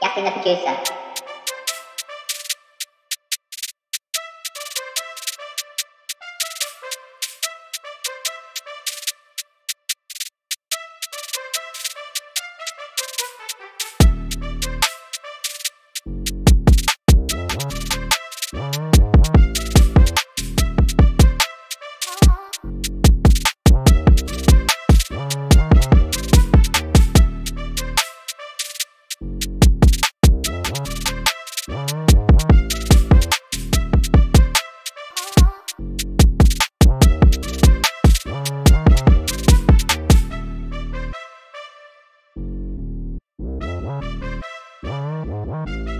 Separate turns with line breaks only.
Captain Navigator.
Wow.